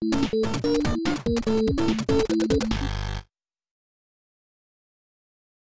Thank you.